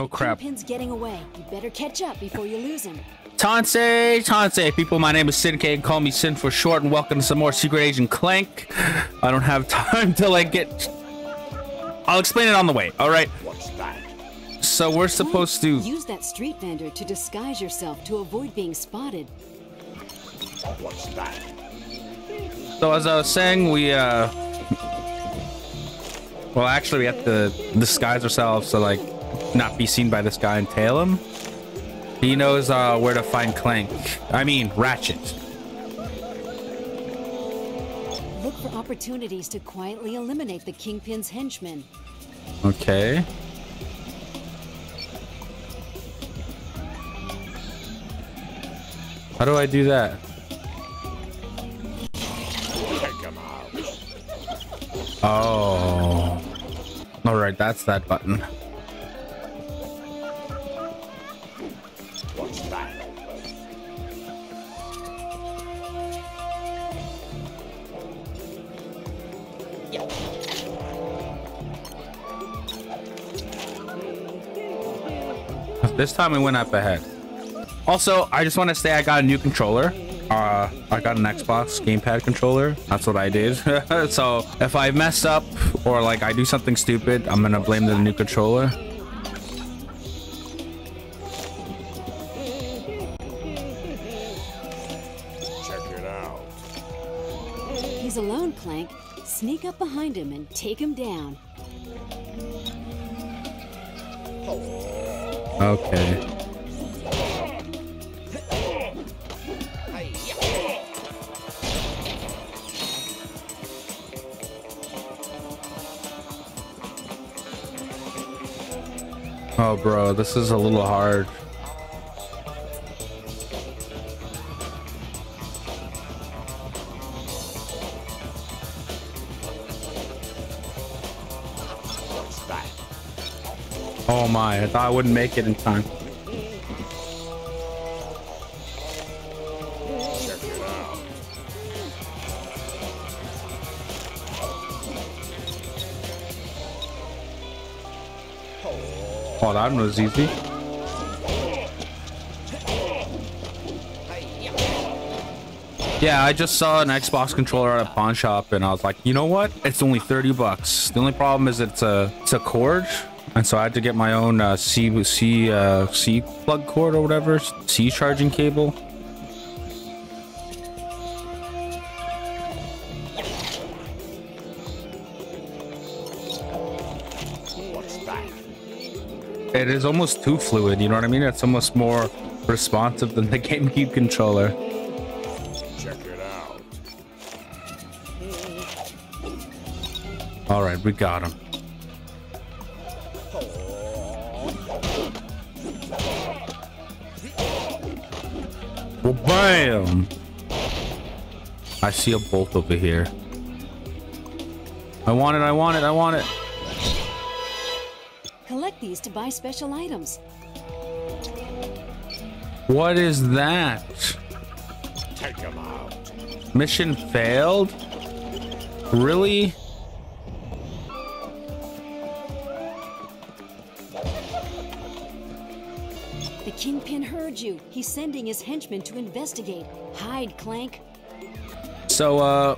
Oh crap. Kingpin's getting away. You better catch up before you lose him. Tansei, Tansei, people, my name is Sin K, call me Sin for short, and welcome to some more Secret Agent Clank. I don't have time to like get... I'll explain it on the way, alright? What's that? So we're supposed to... Use that street vendor to disguise yourself to avoid being spotted. What's that? So as I was saying, we, uh... Well, actually, we have to disguise ourselves to, like, not be seen by this guy and tail him. He knows uh, where to find Clank. I mean, Ratchet. Look for opportunities to quietly eliminate the Kingpin's henchmen. Okay. How do I do that? Take him out. Oh. All right, that's that button. This time we went up ahead. Also, I just want to say I got a new controller. Uh, I got an Xbox gamepad controller. That's what I did. so if I mess up or like I do something stupid, I'm gonna blame the new controller. Check it out. He's alone, Clank. Sneak up behind him and take him down. Okay. Oh, bro, this is a little hard. Oh my, I thought I wouldn't make it in time. Oh, that was easy. Yeah, I just saw an Xbox controller at a pawn shop, and I was like, you know what? It's only 30 bucks. The only problem is it's a it's a cord, and so I had to get my own uh, C C uh, C plug cord or whatever, C charging cable. It is almost too fluid. You know what I mean? It's almost more responsive than the GameCube controller. Check it out. All right, we got him. Bam! I see a bolt over here. I want it, I want it, I want it. Collect these to buy special items. What is that? Take him out. Mission failed? Really? He's sending his henchmen to investigate. Hide, Clank. So, uh,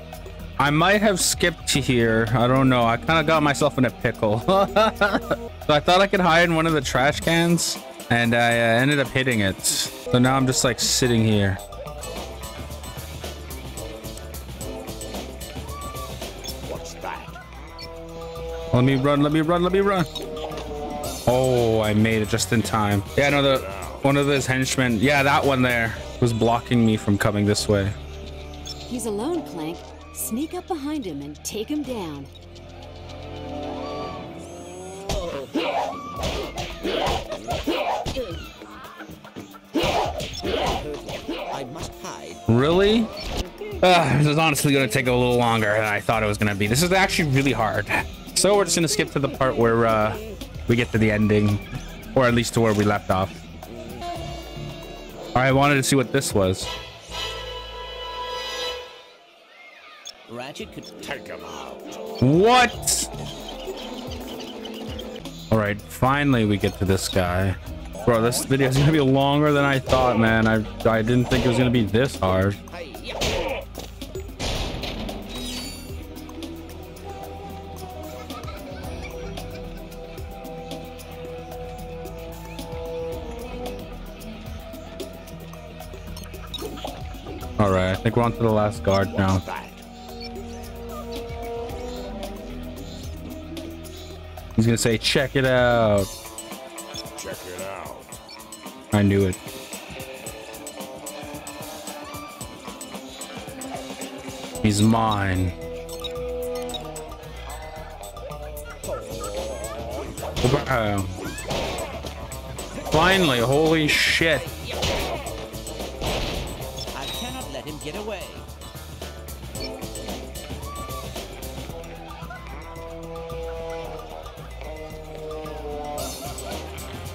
I might have skipped to here. I don't know. I kind of got myself in a pickle. so I thought I could hide in one of the trash cans, and I uh, ended up hitting it. So now I'm just like sitting here. What's that? Let me run, let me run, let me run. Oh, I made it just in time. Yeah, no, the one of those henchmen. Yeah, that one there was blocking me from coming this way. He's alone, Clank. Sneak up behind him and take him down. I must hide. Really? Uh, this is honestly going to take a little longer than I thought it was going to be. This is actually really hard. So we're just going to skip to the part where uh, we get to the ending, or at least to where we left off. I wanted to see what this was. Ratchet could Take him out. What? All right, finally we get to this guy. Bro, this video is gonna be longer than I thought, man. I I didn't think it was gonna be this hard. All right, I think we're on to the last guard now. He's gonna say, check it out. Check it out. I knew it. He's mine. Bam. Finally, holy shit.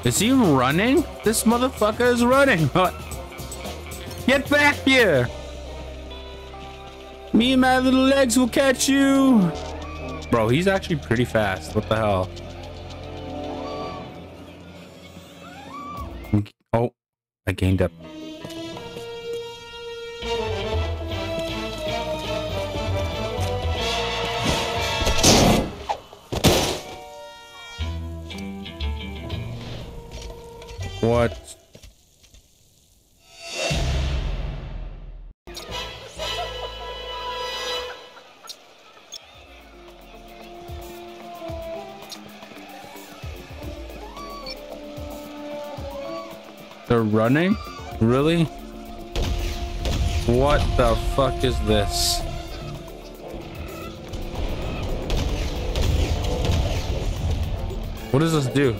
Is he running? This motherfucker is running. But get back here. Me and my little legs will catch you. Bro, he's actually pretty fast. What the hell? Oh, I gained up. What? They're running? Really? What the fuck is this? What does this do?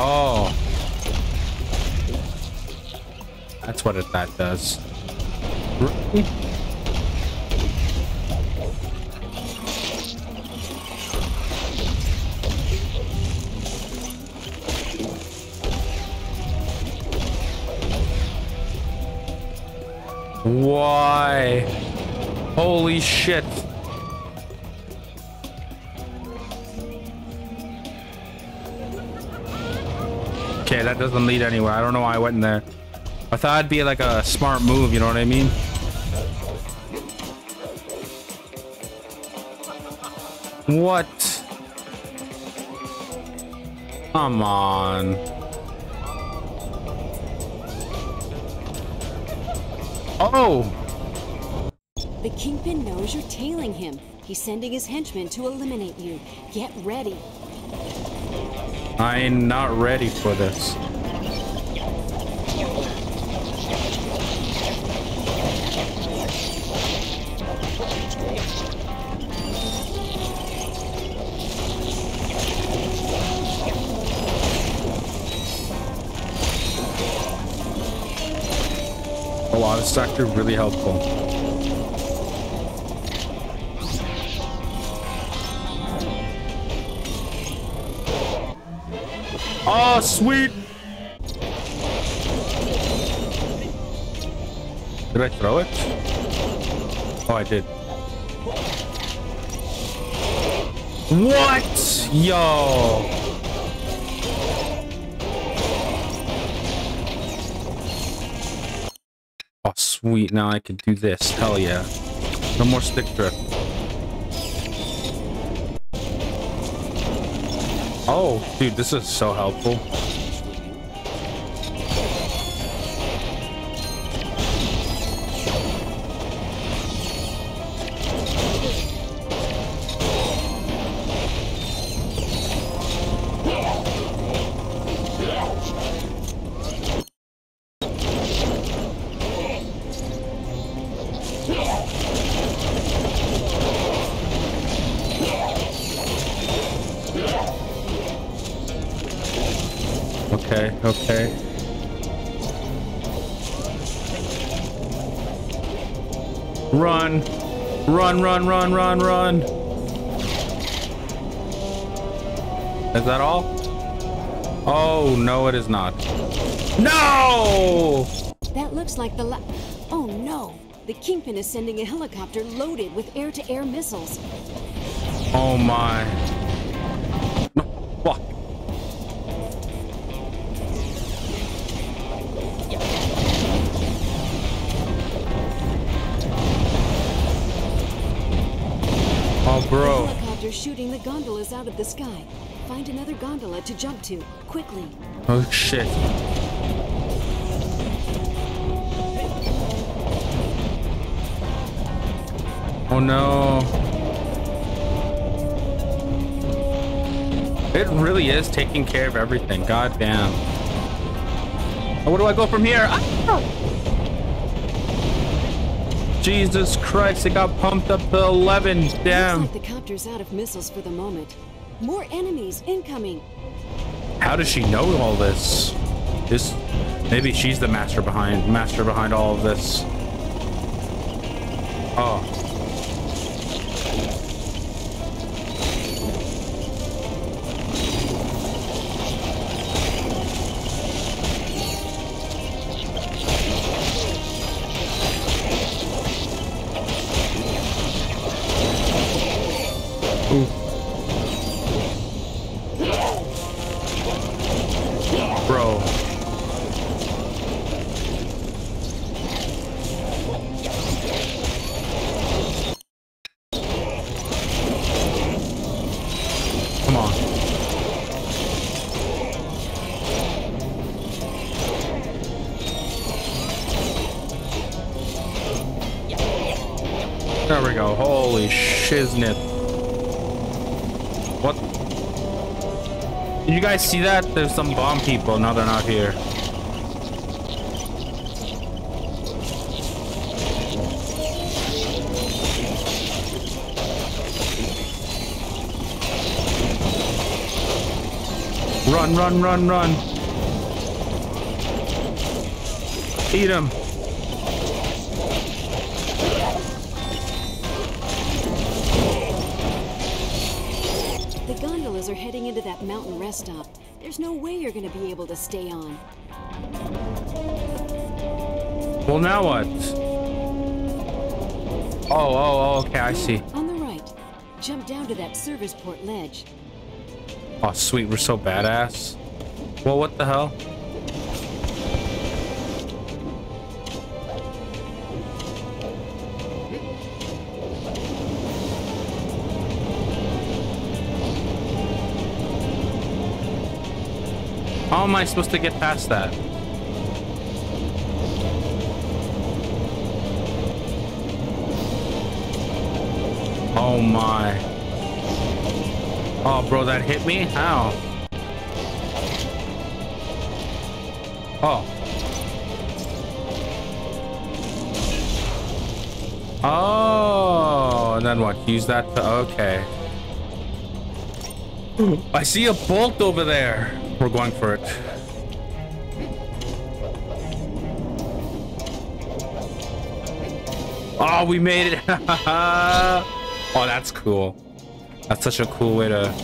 Oh. That's what it, that does. Really? Why? Holy shit. That doesn't lead anywhere. I don't know why I went in there. I thought it'd be like a smart move, you know what I mean? What? Come on. Oh! The Kingpin knows you're tailing him. He's sending his henchmen to eliminate you. Get ready. I ain't not ready for this. Is really helpful. Oh, sweet. Did I throw it? Oh, I did. What? Yo. Sweet. Now I can do this. Hell yeah. No more stick drift. Oh, dude, this is so helpful. Run, run, run, run, run. Is that all? Oh, no, it is not. No! That looks like the la- Oh no! The Kingpin is sending a helicopter loaded with air-to-air missiles. Oh my. Shooting the gondolas out of the sky. Find another gondola to jump to, quickly. Oh, shit. Oh, no. It really is taking care of everything. God damn. Oh, Where do I go from here? Ah! Jesus Christ, it got pumped up to 11. Damn. Looks like the copter's out of missiles for the moment. More enemies incoming. How does she know all this? This maybe she's the master behind master behind all of this. Did you guys see that? There's some bomb people. Now they're not here. Run, run, run, run. Eat him. Rest stop. There's no way you're gonna be able to stay on. Well, now what? Oh, oh, oh, okay, I see. On the right. Jump down to that service port ledge. Oh, sweet, we're so badass. Well, what the hell? How am I supposed to get past that? Oh my. Oh, bro, that hit me? How? Oh. Oh, and then what? Use that to... Okay. I see a bolt over there. We're going for it. Oh, we made it. oh, that's cool. That's such a cool way to...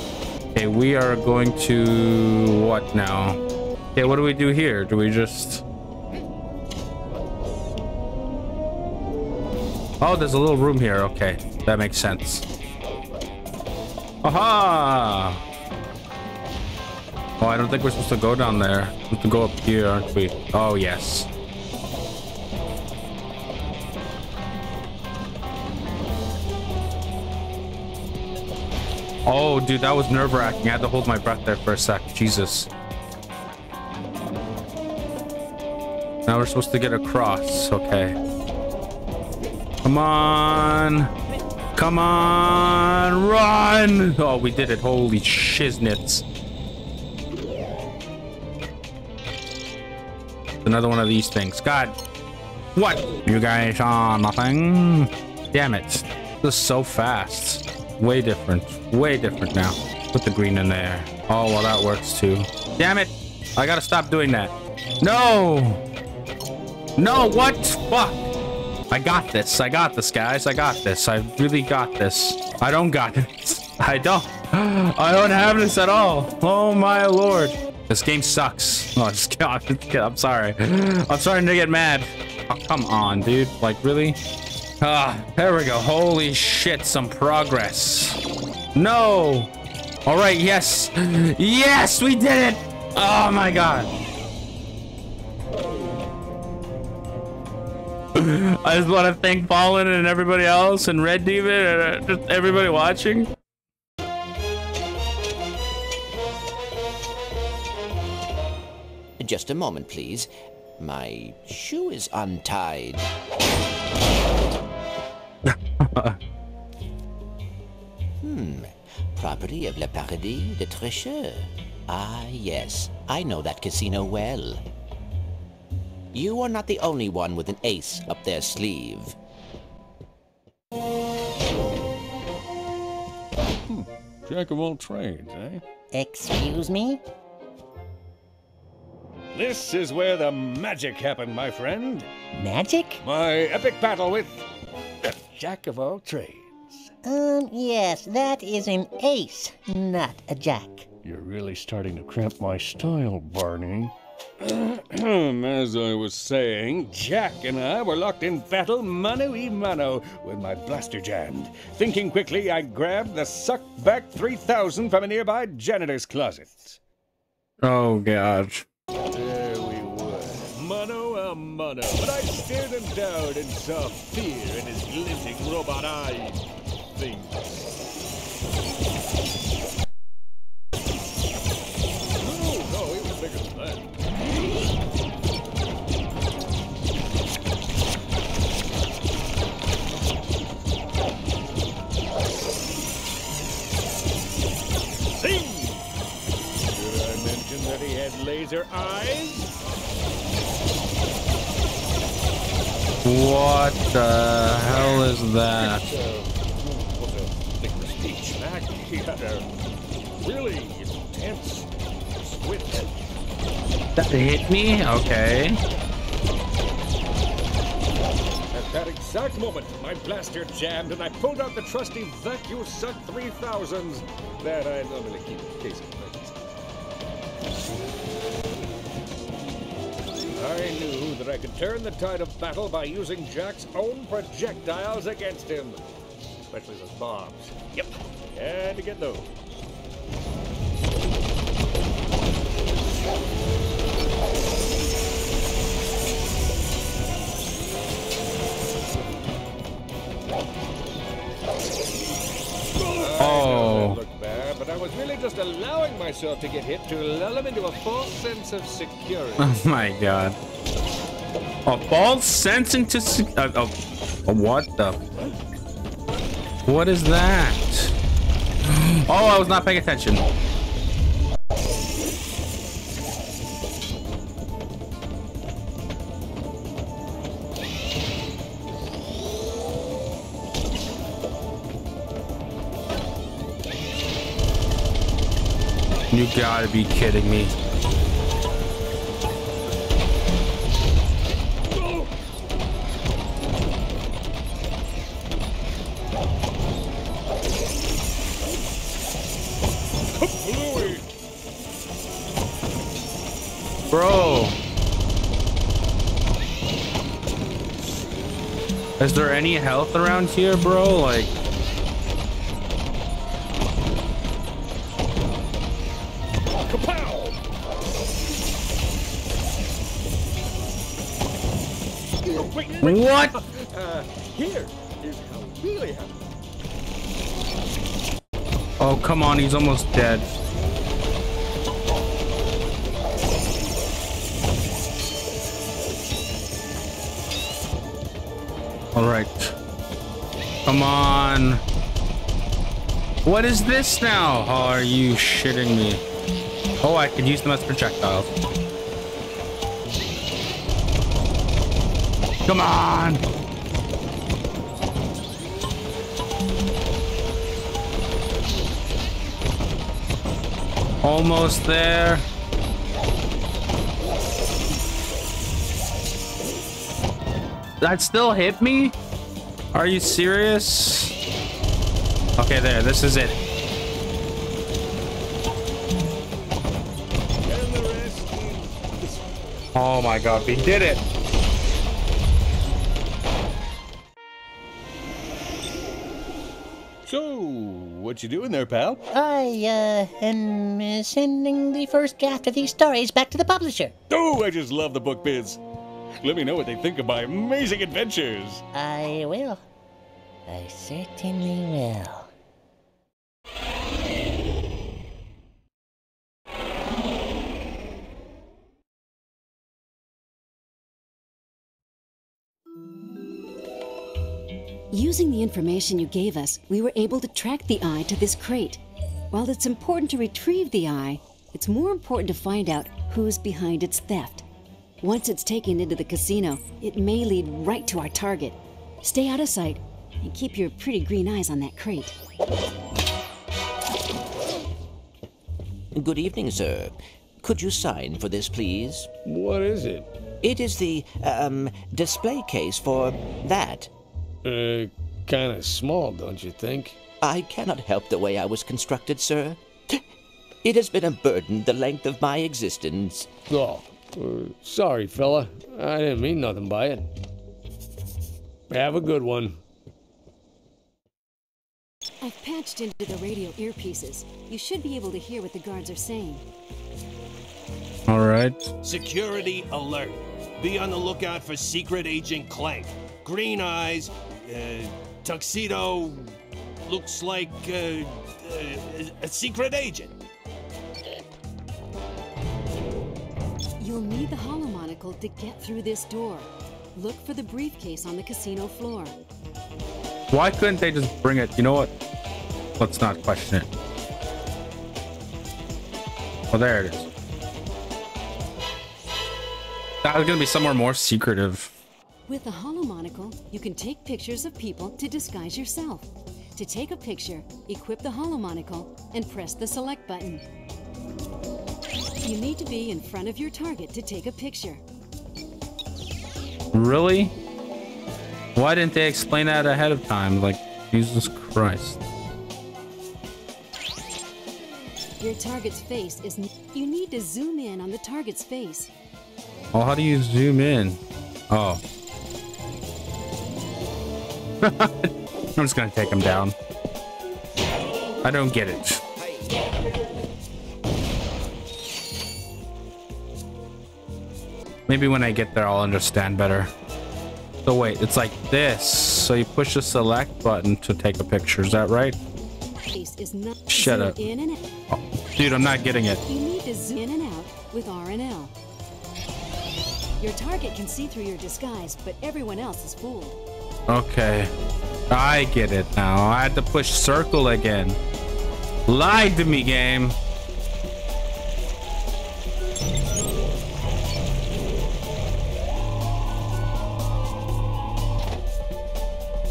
Okay, we are going to... What now? Okay, what do we do here? Do we just... Oh, there's a little room here. Okay, that makes sense. Aha! Oh, I don't think we're supposed to go down there. We have to go up here, aren't we? Oh, yes. Oh, dude, that was nerve-wracking. I had to hold my breath there for a sec. Jesus. Now we're supposed to get across. Okay. Come on. Come on. Run. Oh, we did it. Holy shiznits. Another one of these things. God. What? You guys saw nothing? Damn it. This is so fast. Way different. Way different now. Put the green in there. Oh, well, that works too. Damn it. I gotta stop doing that. No. No, what? Fuck. I got this. I got this, guys. I got this. I really got this. I don't got this. I don't. I don't have this at all. Oh, my lord. This game sucks. No, just kidding. I'm sorry. I'm starting to get mad. Oh, come on, dude. Like, really? Ah, there we go. Holy shit, some progress. No. All right, yes. Yes, we did it. Oh my god. I just want to thank Fallen and everybody else and Red Demon and uh, just everybody watching. Just a moment, please. My shoe is untied. hmm. Property of Le Paradis de Tricheur. Ah, yes. I know that casino well. You are not the only one with an ace up their sleeve. Hmm. Jack of all trades, eh? Excuse me? This is where the magic happened, my friend. Magic? My epic battle with the Jack of all trades. Um, yes, that is an ace, not a jack. You're really starting to cramp my style, Barney. As I was saying, Jack and I were locked in battle mano a mano with my blaster jammed. Thinking quickly, I grabbed the suck back 3000 from a nearby janitor's closet. Oh god. There we were, mano a mano. But I stared him down and saw fear in his glinting robot eyes. Things. Oh, no, no, was bigger than that. I mention that he had laser eyes? What the hell is that? a thick speech back. He had a really intense. That hit me? Okay. At that exact moment, my blaster jammed and I pulled out the trusty vacuum suck 3000s that I normally keep in case of I knew that I could turn the tide of battle by using Jack's own projectiles against him. Especially those bombs. Yep, had to get those. I was really just allowing myself to get hit to lull him into a false sense of security. Oh my god. A false sense into uh, what the? What is that? Oh, I was not paying attention. You gotta be kidding me. Bro. Is there any health around here, bro? Like, wait, wait. what? Uh, here is how really. Oh, come on, he's almost dead. All right. Come on. What is this now? Oh, are you shitting me? Oh, I could use them as projectiles. Come on. Almost there. That still hit me? Are you serious? Okay, there. This is it. Oh my god, we did it! What you doing there, pal? I, uh, am uh, sending the first draft of these stories back to the publisher. Oh, I just love the book biz. Let me know what they think of my amazing adventures. I will. I certainly will. Using the information you gave us, we were able to track the eye to this crate. While it's important to retrieve the eye, it's more important to find out who's behind its theft. Once it's taken into the casino, it may lead right to our target. Stay out of sight and keep your pretty green eyes on that crate. Good evening, sir. Could you sign for this, please? What is it? It is the, um, display case for that. Uh, kind of small, don't you think? I cannot help the way I was constructed, sir. It has been a burden the length of my existence. Oh, uh, sorry, fella. I didn't mean nothing by it. Have a good one. I've patched into the radio earpieces. You should be able to hear what the guards are saying. Alright. Security alert. Be on the lookout for Secret Agent Clank. Green eyes, uh, tuxedo, looks like uh, uh, a secret agent. You'll need the holomonocle to get through this door. Look for the briefcase on the casino floor. Why couldn't they just bring it? You know what? Let's not question it. Oh, there it is. That was gonna be somewhere more secretive. With the holomonocle, you can take pictures of people to disguise yourself. To take a picture, equip the holomonocle and press the select button. You need to be in front of your target to take a picture. Really? Why didn't they explain that ahead of time? Like, Jesus Christ. Your target's face is. You need to zoom in on the target's face. Oh, how do you zoom in? Oh. I'm just gonna take him down. I don't get it. Maybe when I get there, I'll understand better. So wait, it's like this. So you push the select button to take a picture. Is that right? Shut up. In and out. Oh, dude, I'm not getting it. You need to zoom in and out with R and L. Your target can see through your disguise, but everyone else is fooled. Okay. I get it now. I had to push circle again. Lied to me, game.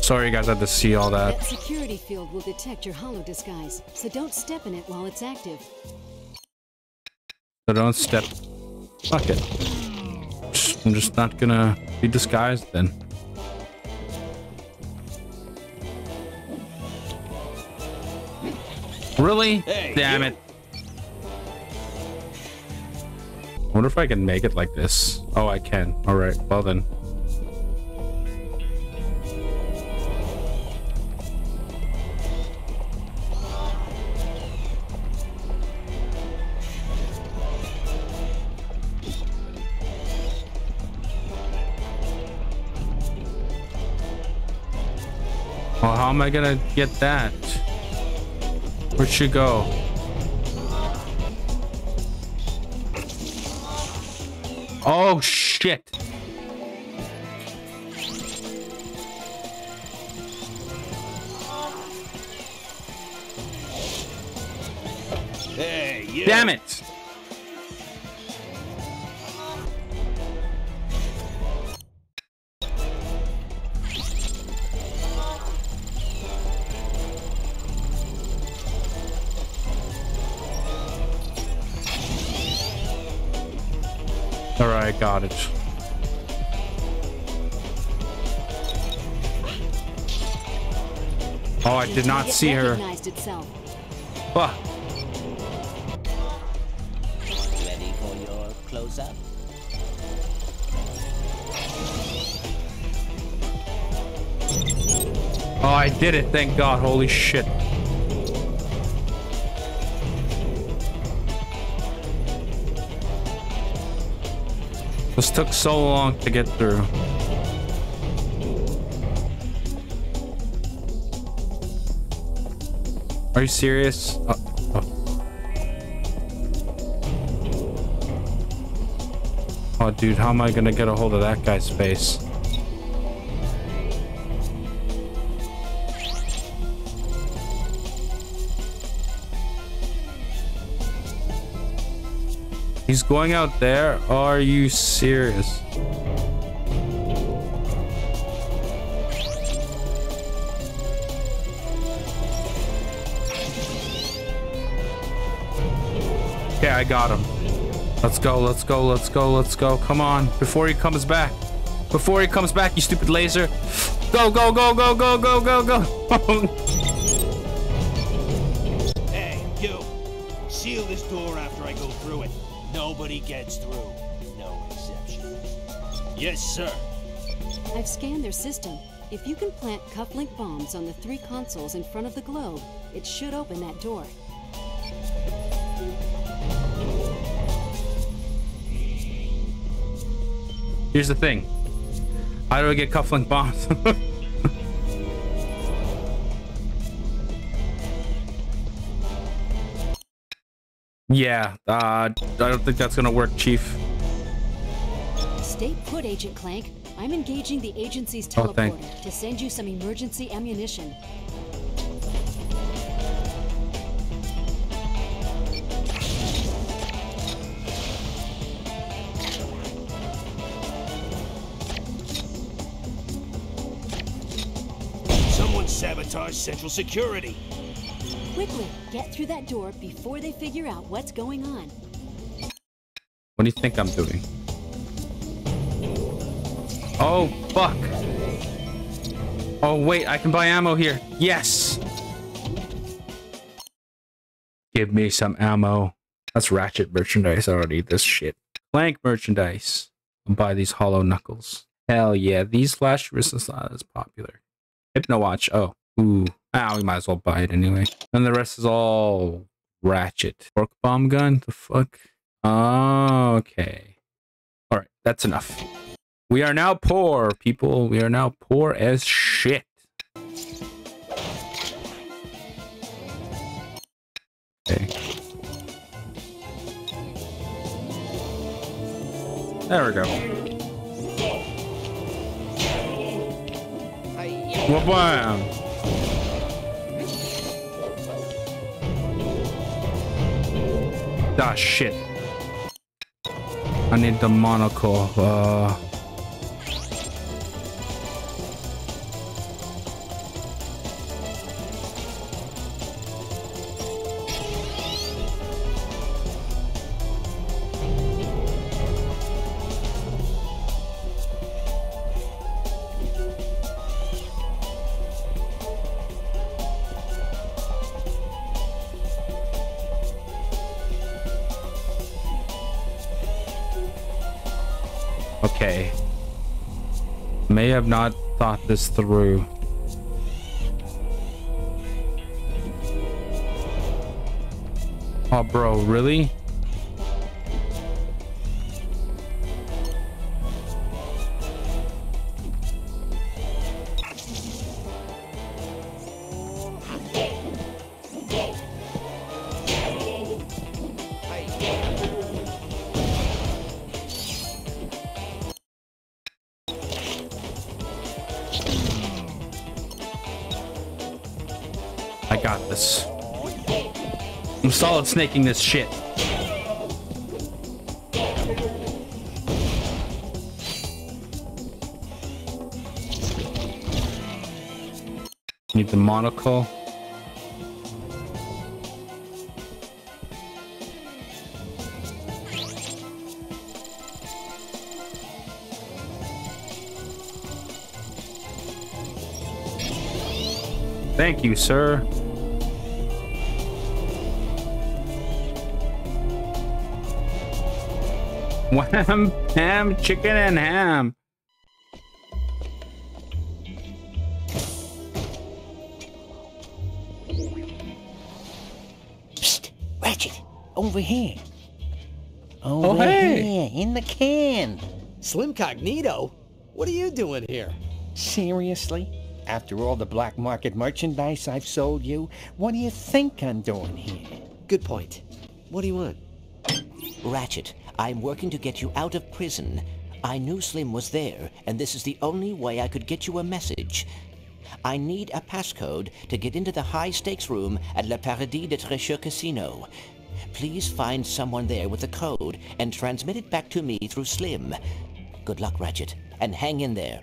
Sorry, you guys I had to see all that. That security field will detect your hollow disguise, so don't step in it while it's active. So don't step. Fuck it. I'm just not gonna be disguised then. Really? Hey, Damn you. it. I wonder if I can make it like this. Oh, I can. All right. Well then. Well, how am I gonna get that? Where'd she go? Oh shit! Hey, you. Damn it! Oh, I did not see her. Ah. Ready for your close up? Oh, I did it. Thank God. Holy shit. This took so long to get through. Are you serious? Oh. oh, dude, how am I gonna get a hold of that guy's face? He's going out there? Are you serious? Okay, I got him. Let's go, let's go, let's go, let's go. Come on, before he comes back. Before he comes back, you stupid laser. Go, go, go, go, go, go, go, go. Hey, you. Seal this door after Nobody gets through. No exceptions. Yes, sir. I've scanned their system. If you can plant cufflink bombs on the three consoles in front of the globe, it should open that door. Here's the thing. How do I get cufflink bombs? yeah, uh, I don't think that's gonna work, Chief. Stay put, Agent Clank. I'm engaging the agency's Oh, teleporter to send you some emergency ammunition. Someone sabotaged Central Security. Quickly, get through that door before they figure out what's going on. What do you think I'm doing? Oh, fuck. Oh, wait, I can buy ammo here. Yes! Give me some ammo. That's Ratchet merchandise. I don't need this shit. Clank merchandise. I'll buy these hollow knuckles. Hell yeah, these flash resistance are as popular. Hypno watch. Oh, ooh. Ah, we might as well buy it anyway. And the rest is all Ratchet. Fork bomb gun? The fuck? Okay. All right, that's enough. We are now poor, people. We are now poor as shit. Okay. There we go. Wha-bam! Ah, shit. I need the monocle. Uh... Okay. May have not thought this through. Oh, bro, really? Solid snaking this shit. Need the monocle. Thank you, sir. Wham, ham, chicken, and ham. Psst, Ratchet, over here. Oh, over oh, hey. here, in the can. Slim Cognito? What are you doing here? Seriously? After all the black market merchandise I've sold you, what do you think I'm doing here? Good point. What do you want? Ratchet, I'm working to get you out of prison. I knew Slim was there, and this is the only way I could get you a message. I need a passcode to get into the high-stakes room at Le Paradis de Treasure Casino. Please find someone there with the code and transmit it back to me through Slim. Good luck, Ratchet, and hang in there.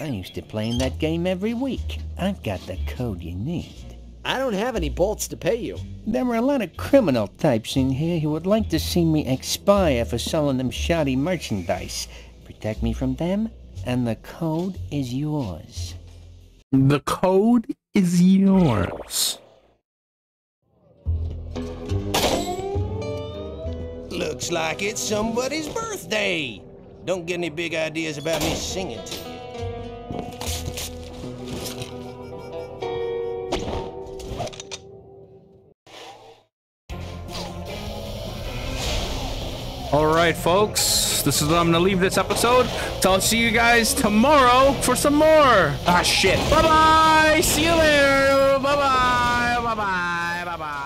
I used to play in that game every week. I've got the code you need. I don't have any bolts to pay you. There are a lot of criminal types in here who would like to see me expire for selling them shoddy merchandise. Protect me from them, and the code is yours. The code is yours. Looks like it's somebody's birthday. Don't get any big ideas about me singing to you. All right, folks. This is where I'm gonna leave this episode. So I'll see you guys tomorrow for some more. Ah, shit. Bye bye. See you later. Bye bye. Bye bye. Bye bye.